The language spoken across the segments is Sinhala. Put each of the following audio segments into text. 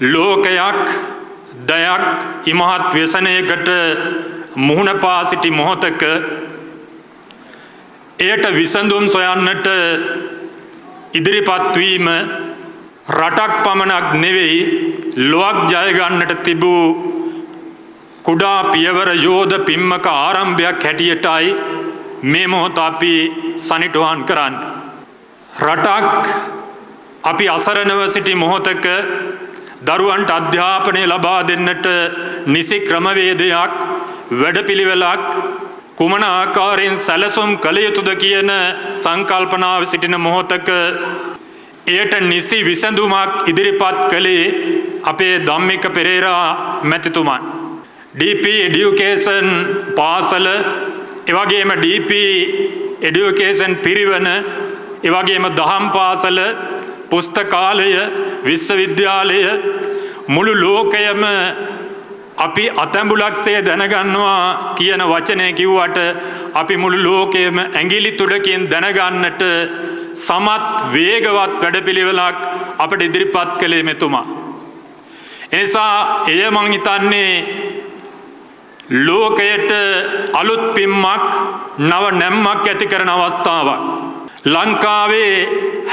ලෝකයක් දයක් ඉමහත් ව්‍යසනයකට මුහුණ පා සිටි මොහොතක එයට විසඳුම් සොයන්නට ඉදිරිපත්වීම රටක් පමණක් නෙවෙයි ලොවක් ජයගන්නට තිබූ කුඩා පියවර යෝධ පිම්මක ආරම්භයක් හැටියටයි මේ මොහොත අපි සනිටුවන් කරන්න. රටක් අපි අසරණව සිටි මොහොතක දරුවන්ට අධ්‍යාපනය ලබා දෙන්නට නිසි ක්‍රමවේදයක් වැඩපිළිවෙලක් කුමන ආකාරයෙන් සැලසුම් කළ යුතුද කියන සංකල්පනාව සිටින මොහොතක එයට නිසි විසඳුමක් ඉදිරිපත් කළේ අපේ ධම්මික පෙරේරා මැතිතුමන්. DP එඩියුකේෂන් පාසල එවගේම DP එඩියුකේෂන් පිරිවන එවගේම දහම් පාසල පුස්තකාලය විශ්වවිද්‍යාලය මුළු ලෝකයම අපි අතැඹුලක්සේ දැනගන්නවා කියන වචනය කිව්වට අපි මුළු ලෝකයම ඇගිලි තුඩකින් දැනගන්නට සමත් වේගවත් වැඩපිළිවෙලක් අපට ඉදිරිපත් කළේ මෙතුමා. එනිසා එය මං හිතන්නේ ලෝකයට අලුත් පිම්මක් නව නැම්මක් ඇති කරන අවස්ථාවක්. ලංකාවේ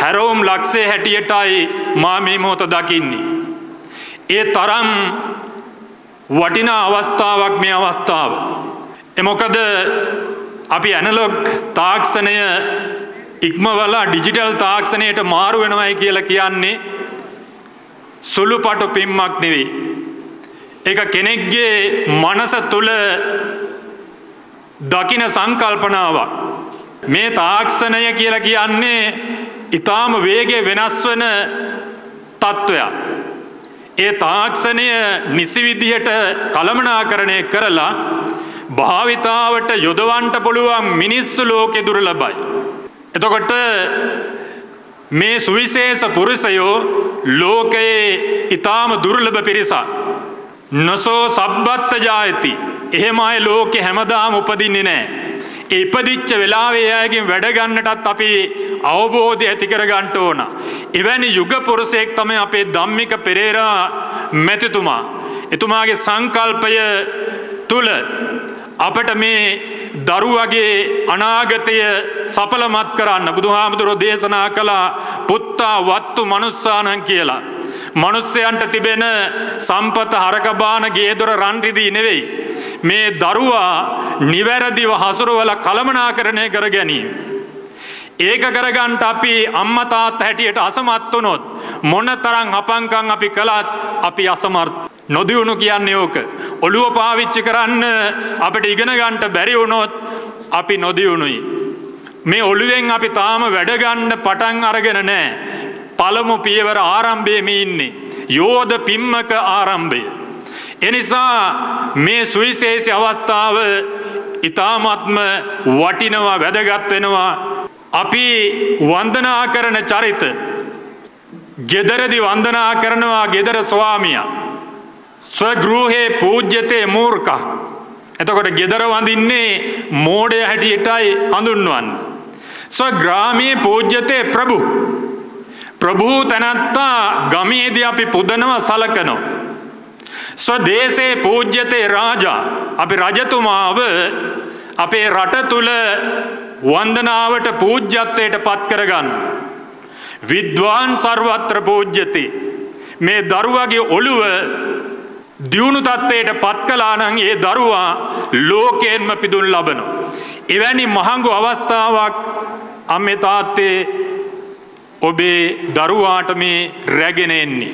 හැරෝම් ලක්ෂේ හැටියටයි මා මේ මොහොත දකින්නේ. ඒ තරම් වටිනා අවස්ථාවක් මේ අවස්ථාව. එමොකද අපි ඇනලොග් තාක්ෂණය ඉක්මවලා ඩිජිටල් තාක්ෂණයට මාරු වෙනවයි කියලා කියන්නේ සුළු පටු පිම්මක් නෙවෙයි. එක කෙනෙක්ගේ මනස තුළ දකින සංකල්පනාවක්. මේ තාක්ෂණය කියලා කියන්නේ ඉතාම වේගේ වෙනස් වන තත්ත්වයක්. ඒ තාක්ෂණය නිසිවිදිහට කළමනාකරණය කරලා භාවිතාවට යොදවන්ට පුළුවන් මිනිස්සු ලෝකෙ දුරලබයි. එතකොට මේ සුවිශේෂ පුරුෂයෝ ලෝකයේ ඉතාම දුර්ලභ පිරිසා. නොසෝ සබ්බත්ත ජායති එහෙම අය ලෝකෙ හැමදාම උපදින්නේ නෑ. ඉපදිච්ච වෙලාවේ අයගෙන් වැඩගන්නටත් අපි අවබෝධය ඇතිකර ගන්ට ඕන. එවැනි යුග පුරුසෙක් තමයි අපේ ධම්මික පෙරේරා මැතිතුමා. එතුමාගේ සංකල්පය තුළ අපට මේ දරුවගේ අනාගතය සපලමත් කරන්න බුදු හාමුදුරෝ දේශනා කළා පුත්තා වත්තු මනුස්සානන් කියලා. මනුස්සයන්ට තිබෙන සම්පත හරකබාන ගේදොර රන්රිදී නෙවෙයි. මේ දරුවා නිවැරදිව හසුරුවල කළමනා කරණය කර ගැනීම. ඒක කරගන්ට අපි අම්මතාත් හැටියට අසමත් වනොත් මොන්න තරං අපංකං අපි කළත් අපි අසමර්ථ. නොදියුණු කියන්නේ ඕක. ඔළුව පාවිච්චි කරන්න අපට ඉගෙනගන්ට බැරි වුණොත් අපි නොදියුණුයි. මේ ඔළුවෙන් අපි තාම වැඩගන්න පටන් අරගෙන නෑ. පළමු පියවර ආරම්භයම ඉන්නේ. යෝධ පිම්මක ආරම්භය. එනිසා මේ සුවිශේෂ අවස්ථාව ඉතාමත්ම වටිනවා වැදගත් වෙනවා. අපි වන්දනා කරන චරිත ගෙදරදි වන්දනා කරනවා ගෙදර ස්වාමියා. ස්වගෘහේ පූජ්‍යතය මූර්ක. එතකොට ගෙදර වඳින්නේ මෝඩය හැටියටයි හඳුන්වන්න. ස්වග්‍රාමයේ පූජ්‍යතය ප්‍රභු. ප්‍රභූ තැනැත්තා ගමේද අපි පුදනව සලකනෝ. ස්වදේශේ පූජ්‍යතය රාජා අපි රජතුමාව අපේ රට තුළ වන්දනාවට පූජ්‍යත්වයට පත් කරගන්න. විද්වාන් සර්වත්‍ර පූජ්‍යති මේ දරුවගේ ඔළුව දියුණු තත්ත්වයට පත් කලානං ඒ දරුවා ලෝකයෙන්ම පිදුන් ලබන. එවැනි මහංගු අවස්ථාවක් අම්මෙ තාත්තේ ඔබේ දරුවාට මේ රැගෙනෙන්නේ.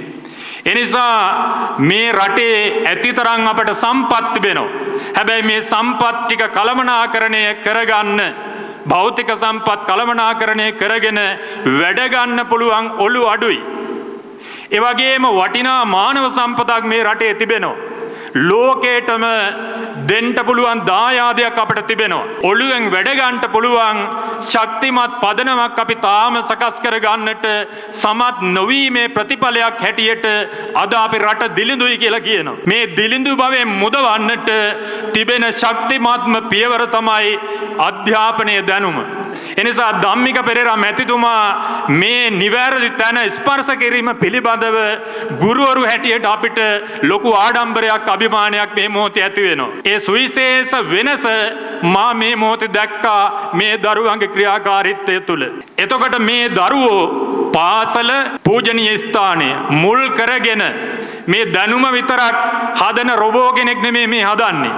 එනිසා මේ රටේ ඇතිතරං අපට සම්පත්ති බෙනෝ. හැබැයි මේ සම්පත්ටික කළමනාකරණය කරගන්න භෞතික සම්පත් කළමනාකරණය කරගෙන වැඩගන්න පුළුවන් ඔලු අඩුයි. එවගේම වටිනා මානව සම්පතක් මේ රටේ තිබෙනවා. ලෝකේටම දෙන්ට පුළුවන් දායාදයක් අපට තිබෙනවා. ඔළුවෙන් වැඩගන්ට පුළුවන් ශක්තිමත් පදනමක් අපි තාම සකස් කර ගන්නට සමත් නොවීමේ ප්‍රතිඵලයක් හැටියට අද අපි රට දිලිඳුයි කියලා කියනවා. මේ දිලිඳු භවෙන් මුදවන්නට තිබෙන ශක්තිමත්ම පියවර තමයි අධ්‍යාපනය දැනුම. එනිසා ධම්මික පෙරේරා මැතිතුමා මේ නිවැරදි තැන ස්පර්ශ කිරීම පිළිබඳව ගුරුවරු හැටියට අපිට ලොකු ආඩම්බරයක් අභිමානයක් මේ මොහොතේ ඇති වෙනවා. ඒ සුවිශේෂ වෙනස මා මේ මොහොතේ දැක්කා මේ දරුවන්ගේ ක්‍රියාකාරීත්වය තුළ. එතකොට මේ දරුවෝ පාසල පූජනීය ස්ථානය මුල් කරගෙන මේ දැනුම විතරක් හදන රොබෝ කෙනෙක් නෙමේ මේ හදන්නේ.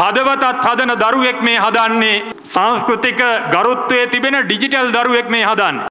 හදවතත් හදන දරුවෙක් මේ හදන්නේ සංස්කෘතික ගරුත්වය තිබෙන ඩිජිටල් දරුවෙක් මේ හදන්නේ.